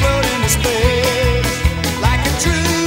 explode into space like a true.